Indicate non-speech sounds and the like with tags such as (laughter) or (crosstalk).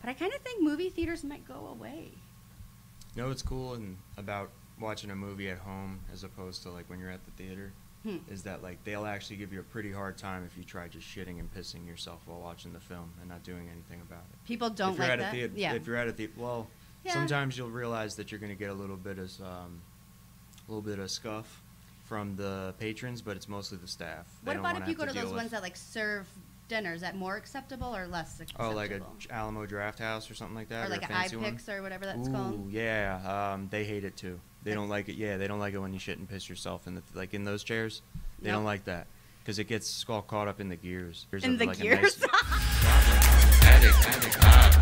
But I kind of think movie theaters might go away. You know what's cool and about watching a movie at home as opposed to like when you're at the theater Hmm. is that like they'll actually give you a pretty hard time if you try just shitting and pissing yourself while watching the film and not doing anything about it. People don't if you're like at that. a theater, yeah. if you're at a theater, well, Yeah. sometimes you'll realize that you're going to get a little bit of um, a little bit of scuff from the patrons, but it's mostly the staff. They what about if you go to those ones that like serve dinner? Is that more acceptable or less acceptable? Oh, like a Alamo Drafthouse or something like that, or like a an fancy one. iPix or whatever that's Ooh, called. yeah. Um, they hate it too. They don't like it. Yeah, they don't like it when you shit and piss yourself in the like in those chairs. They don't like that because it gets all caught up in the gears. Gears In the like, a gears. nice- (laughs)